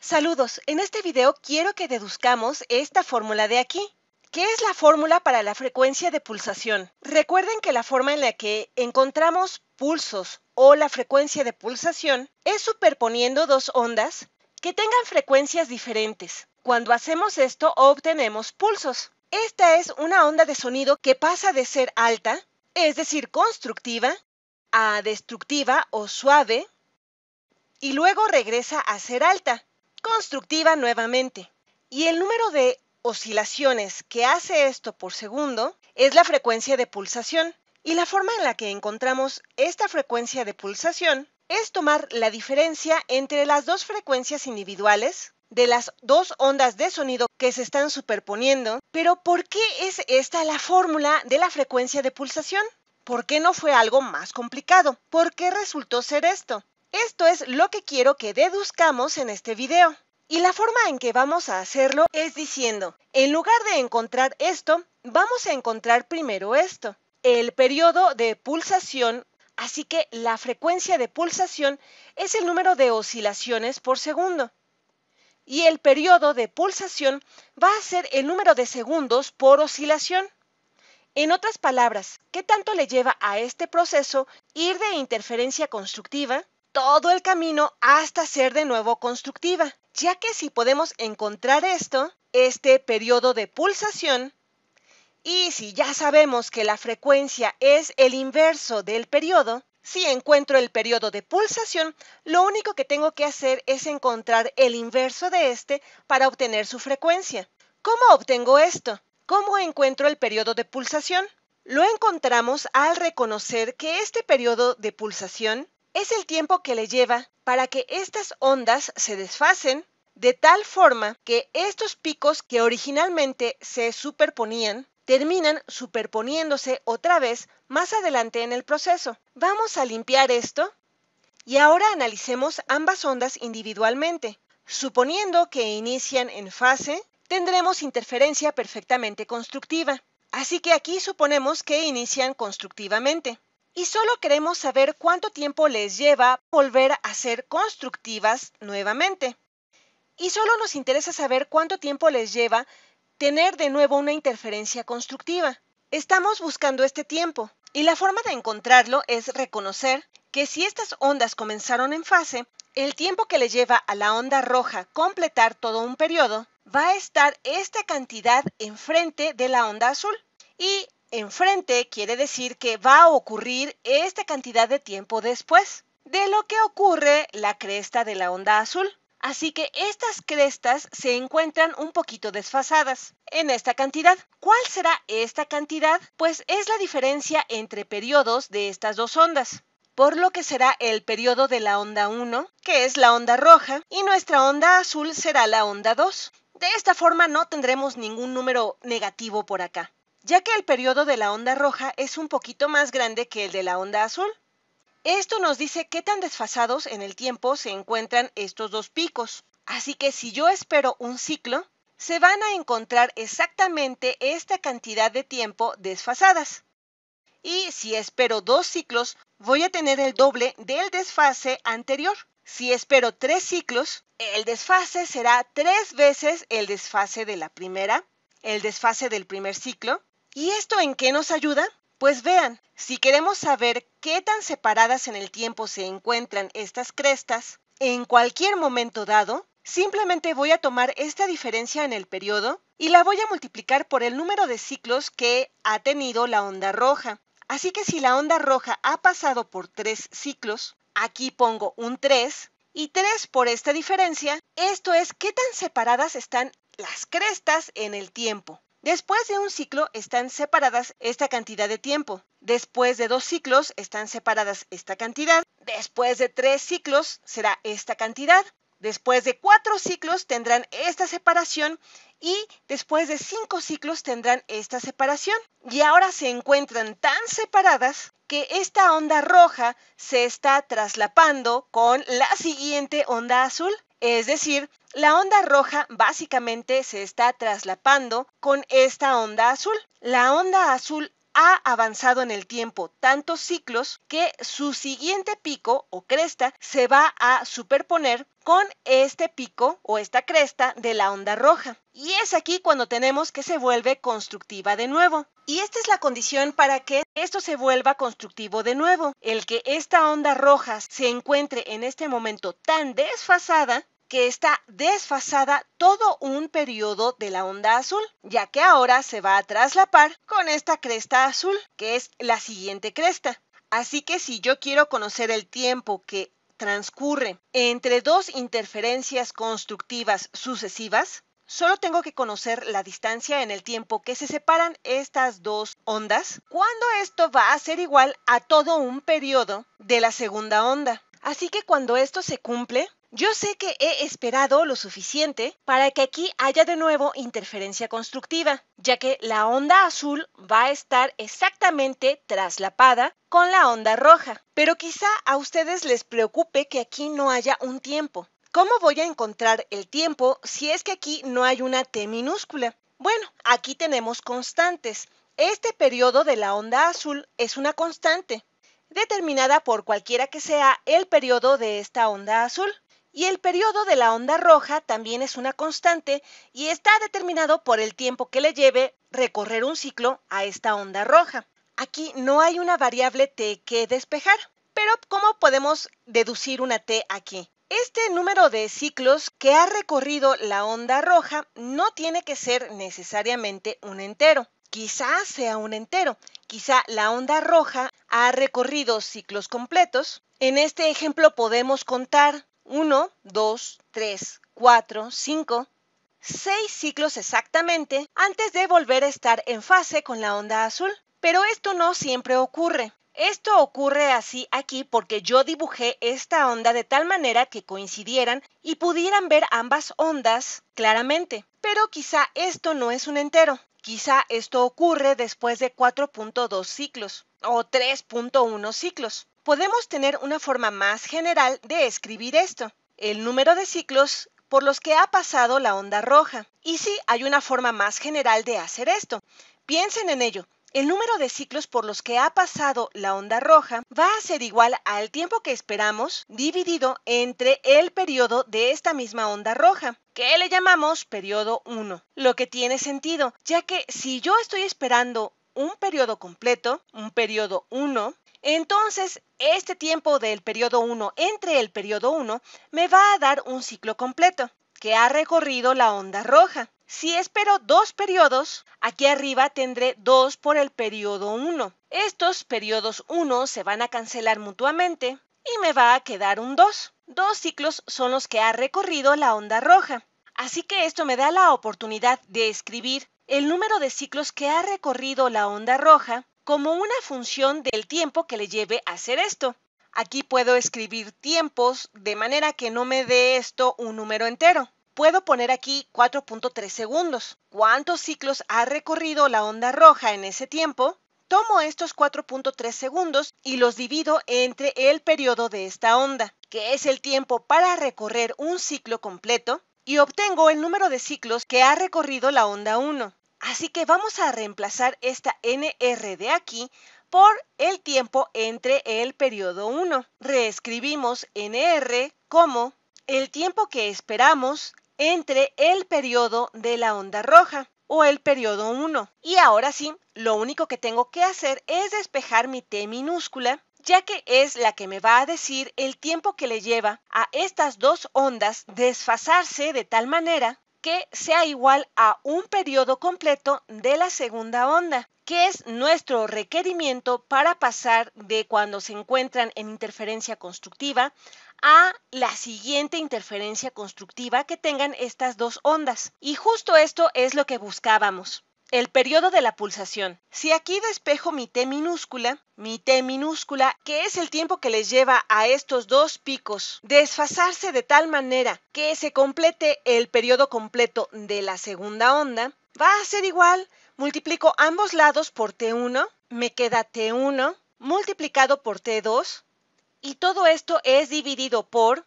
Saludos, en este video quiero que deduzcamos esta fórmula de aquí. ¿Qué es la fórmula para la frecuencia de pulsación? Recuerden que la forma en la que encontramos pulsos o la frecuencia de pulsación es superponiendo dos ondas que tengan frecuencias diferentes. Cuando hacemos esto obtenemos pulsos. Esta es una onda de sonido que pasa de ser alta, es decir, constructiva, a destructiva o suave, y luego regresa a ser alta, constructiva nuevamente. Y el número de oscilaciones que hace esto por segundo es la frecuencia de pulsación. Y la forma en la que encontramos esta frecuencia de pulsación es tomar la diferencia entre las dos frecuencias individuales de las dos ondas de sonido que se están superponiendo. Pero ¿por qué es esta la fórmula de la frecuencia de pulsación? ¿Por qué no fue algo más complicado? ¿Por qué resultó ser esto? Esto es lo que quiero que deduzcamos en este video. Y la forma en que vamos a hacerlo es diciendo, en lugar de encontrar esto, vamos a encontrar primero esto, el periodo de pulsación, así que la frecuencia de pulsación es el número de oscilaciones por segundo. Y el periodo de pulsación va a ser el número de segundos por oscilación. En otras palabras, ¿qué tanto le lleva a este proceso ir de interferencia constructiva todo el camino hasta ser de nuevo constructiva? ya que si podemos encontrar esto, este periodo de pulsación, y si ya sabemos que la frecuencia es el inverso del periodo, si encuentro el periodo de pulsación, lo único que tengo que hacer es encontrar el inverso de este para obtener su frecuencia. ¿Cómo obtengo esto? ¿Cómo encuentro el periodo de pulsación? Lo encontramos al reconocer que este periodo de pulsación es el tiempo que le lleva para que estas ondas se desfacen de tal forma que estos picos que originalmente se superponían terminan superponiéndose otra vez más adelante en el proceso. Vamos a limpiar esto y ahora analicemos ambas ondas individualmente. Suponiendo que inician en fase, tendremos interferencia perfectamente constructiva. Así que aquí suponemos que inician constructivamente y solo queremos saber cuánto tiempo les lleva volver a ser constructivas nuevamente. Y solo nos interesa saber cuánto tiempo les lleva tener de nuevo una interferencia constructiva. Estamos buscando este tiempo y la forma de encontrarlo es reconocer que si estas ondas comenzaron en fase, el tiempo que le lleva a la onda roja completar todo un periodo va a estar esta cantidad enfrente de la onda azul. Y Enfrente quiere decir que va a ocurrir esta cantidad de tiempo después de lo que ocurre la cresta de la onda azul. Así que estas crestas se encuentran un poquito desfasadas en esta cantidad. ¿Cuál será esta cantidad? Pues es la diferencia entre periodos de estas dos ondas por lo que será el periodo de la onda 1, que es la onda roja, y nuestra onda azul será la onda 2. De esta forma no tendremos ningún número negativo por acá ya que el periodo de la onda roja es un poquito más grande que el de la onda azul. Esto nos dice qué tan desfasados en el tiempo se encuentran estos dos picos. Así que si yo espero un ciclo, se van a encontrar exactamente esta cantidad de tiempo desfasadas. Y si espero dos ciclos, voy a tener el doble del desfase anterior. Si espero tres ciclos, el desfase será tres veces el desfase de la primera, el desfase del primer ciclo, ¿Y esto en qué nos ayuda? Pues vean, si queremos saber qué tan separadas en el tiempo se encuentran estas crestas, en cualquier momento dado, simplemente voy a tomar esta diferencia en el periodo y la voy a multiplicar por el número de ciclos que ha tenido la onda roja. Así que si la onda roja ha pasado por tres ciclos, aquí pongo un 3 y 3 por esta diferencia, esto es qué tan separadas están las crestas en el tiempo. Después de un ciclo están separadas esta cantidad de tiempo. Después de dos ciclos están separadas esta cantidad. Después de tres ciclos será esta cantidad. Después de cuatro ciclos tendrán esta separación y después de cinco ciclos tendrán esta separación. Y ahora se encuentran tan separadas que esta onda roja se está traslapando con la siguiente onda azul. Es decir, la onda roja básicamente se está traslapando con esta onda azul. La onda azul ha avanzado en el tiempo tantos ciclos que su siguiente pico o cresta se va a superponer con este pico o esta cresta de la onda roja. Y es aquí cuando tenemos que se vuelve constructiva de nuevo. Y esta es la condición para que esto se vuelva constructivo de nuevo. El que esta onda roja se encuentre en este momento tan desfasada que está desfasada todo un periodo de la onda azul, ya que ahora se va a traslapar con esta cresta azul, que es la siguiente cresta. Así que si yo quiero conocer el tiempo que transcurre entre dos interferencias constructivas sucesivas, solo tengo que conocer la distancia en el tiempo que se separan estas dos ondas, cuando esto va a ser igual a todo un periodo de la segunda onda. Así que cuando esto se cumple, yo sé que he esperado lo suficiente para que aquí haya de nuevo interferencia constructiva, ya que la onda azul va a estar exactamente traslapada con la onda roja. Pero quizá a ustedes les preocupe que aquí no haya un tiempo. ¿Cómo voy a encontrar el tiempo si es que aquí no hay una T minúscula? Bueno, aquí tenemos constantes. Este periodo de la onda azul es una constante, determinada por cualquiera que sea el periodo de esta onda azul. Y el periodo de la onda roja también es una constante y está determinado por el tiempo que le lleve recorrer un ciclo a esta onda roja. Aquí no hay una variable t que despejar, pero ¿cómo podemos deducir una t aquí? Este número de ciclos que ha recorrido la onda roja no tiene que ser necesariamente un entero. Quizá sea un entero. Quizá la onda roja ha recorrido ciclos completos. En este ejemplo podemos contar 1, 2, 3, 4, 5, 6 ciclos exactamente antes de volver a estar en fase con la onda azul. Pero esto no siempre ocurre. Esto ocurre así aquí porque yo dibujé esta onda de tal manera que coincidieran y pudieran ver ambas ondas claramente. Pero quizá esto no es un entero. Quizá esto ocurre después de 4.2 ciclos o 3.1 ciclos podemos tener una forma más general de escribir esto, el número de ciclos por los que ha pasado la onda roja. Y sí, hay una forma más general de hacer esto. Piensen en ello. El número de ciclos por los que ha pasado la onda roja va a ser igual al tiempo que esperamos dividido entre el periodo de esta misma onda roja, que le llamamos periodo 1. Lo que tiene sentido, ya que si yo estoy esperando un periodo completo, un periodo 1, entonces, este tiempo del periodo 1 entre el periodo 1 me va a dar un ciclo completo que ha recorrido la onda roja. Si espero dos periodos, aquí arriba tendré 2 por el periodo 1. Estos periodos 1 se van a cancelar mutuamente y me va a quedar un 2. Dos ciclos son los que ha recorrido la onda roja. Así que esto me da la oportunidad de escribir el número de ciclos que ha recorrido la onda roja como una función del tiempo que le lleve a hacer esto. Aquí puedo escribir tiempos de manera que no me dé esto un número entero. Puedo poner aquí 4.3 segundos. ¿Cuántos ciclos ha recorrido la onda roja en ese tiempo? Tomo estos 4.3 segundos y los divido entre el periodo de esta onda, que es el tiempo para recorrer un ciclo completo, y obtengo el número de ciclos que ha recorrido la onda 1. Así que vamos a reemplazar esta NR de aquí por el tiempo entre el periodo 1. Reescribimos NR como el tiempo que esperamos entre el periodo de la onda roja o el periodo 1. Y ahora sí, lo único que tengo que hacer es despejar mi T minúscula, ya que es la que me va a decir el tiempo que le lleva a estas dos ondas desfasarse de tal manera que sea igual a un periodo completo de la segunda onda, que es nuestro requerimiento para pasar de cuando se encuentran en interferencia constructiva a la siguiente interferencia constructiva que tengan estas dos ondas. Y justo esto es lo que buscábamos. El periodo de la pulsación. Si aquí despejo mi T minúscula, mi T minúscula, que es el tiempo que les lleva a estos dos picos desfasarse de tal manera que se complete el periodo completo de la segunda onda, va a ser igual, multiplico ambos lados por T1, me queda T1 multiplicado por T2, y todo esto es dividido por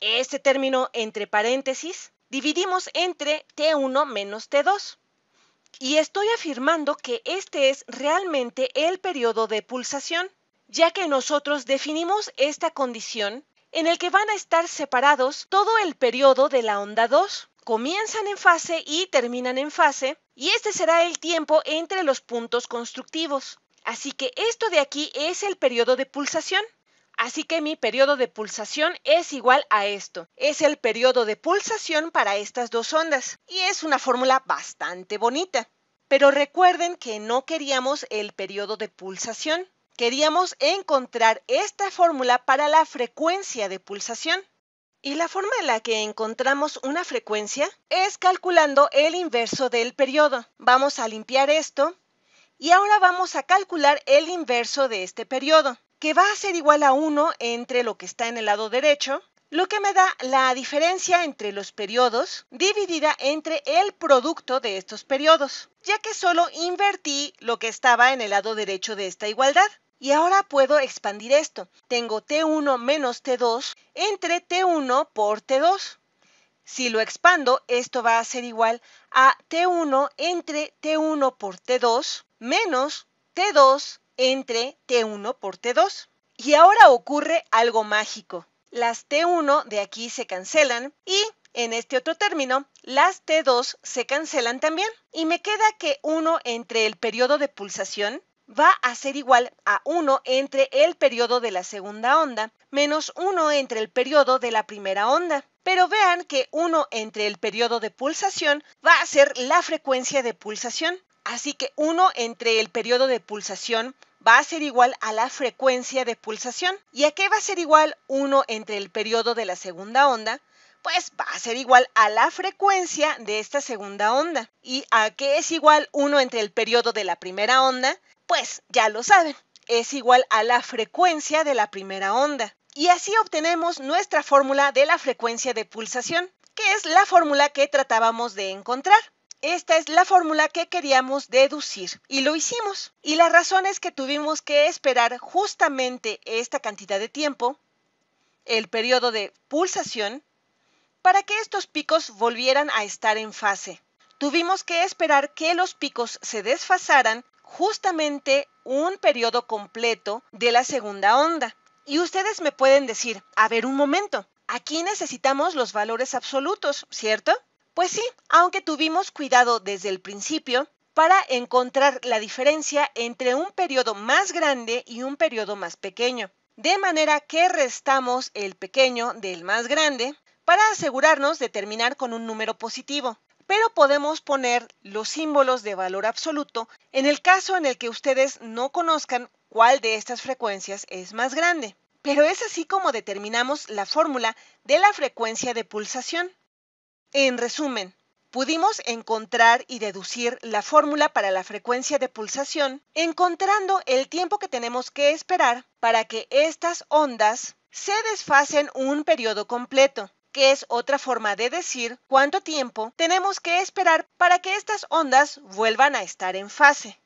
este término entre paréntesis, dividimos entre T1 menos T2 Y estoy afirmando que este es realmente el periodo de pulsación, ya que nosotros definimos esta condición en el que van a estar separados todo el periodo de la onda 2. Comienzan en fase y terminan en fase, y este será el tiempo entre los puntos constructivos. Así que esto de aquí es el periodo de pulsación. Así que mi periodo de pulsación es igual a esto. Es el periodo de pulsación para estas dos ondas. Y es una fórmula bastante bonita. Pero recuerden que no queríamos el periodo de pulsación. Queríamos encontrar esta fórmula para la frecuencia de pulsación. Y la forma en la que encontramos una frecuencia es calculando el inverso del periodo. Vamos a limpiar esto y ahora vamos a calcular el inverso de este periodo que va a ser igual a 1 entre lo que está en el lado derecho, lo que me da la diferencia entre los periodos dividida entre el producto de estos periodos, ya que solo invertí lo que estaba en el lado derecho de esta igualdad. Y ahora puedo expandir esto. Tengo T1 menos T2 entre T1 por T2. Si lo expando, esto va a ser igual a T1 entre T1 por T2 menos T2 entre T1 por T2. Y ahora ocurre algo mágico. Las T1 de aquí se cancelan y en este otro término, las T2 se cancelan también. Y me queda que 1 entre el periodo de pulsación va a ser igual a 1 entre el periodo de la segunda onda menos 1 entre el periodo de la primera onda. Pero vean que 1 entre el periodo de pulsación va a ser la frecuencia de pulsación. Así que 1 entre el periodo de pulsación va a ser igual a la frecuencia de pulsación. ¿Y a qué va a ser igual 1 entre el periodo de la segunda onda? Pues va a ser igual a la frecuencia de esta segunda onda. ¿Y a qué es igual 1 entre el periodo de la primera onda? Pues ya lo saben, es igual a la frecuencia de la primera onda. Y así obtenemos nuestra fórmula de la frecuencia de pulsación, que es la fórmula que tratábamos de encontrar. Esta es la fórmula que queríamos deducir y lo hicimos. Y la razón es que tuvimos que esperar justamente esta cantidad de tiempo, el periodo de pulsación, para que estos picos volvieran a estar en fase. Tuvimos que esperar que los picos se desfasaran justamente un periodo completo de la segunda onda. Y ustedes me pueden decir, a ver un momento, aquí necesitamos los valores absolutos, ¿cierto? Pues sí, aunque tuvimos cuidado desde el principio para encontrar la diferencia entre un periodo más grande y un periodo más pequeño. De manera que restamos el pequeño del más grande para asegurarnos de terminar con un número positivo. Pero podemos poner los símbolos de valor absoluto en el caso en el que ustedes no conozcan cuál de estas frecuencias es más grande. Pero es así como determinamos la fórmula de la frecuencia de pulsación. En resumen, pudimos encontrar y deducir la fórmula para la frecuencia de pulsación encontrando el tiempo que tenemos que esperar para que estas ondas se desfasen un periodo completo, que es otra forma de decir cuánto tiempo tenemos que esperar para que estas ondas vuelvan a estar en fase.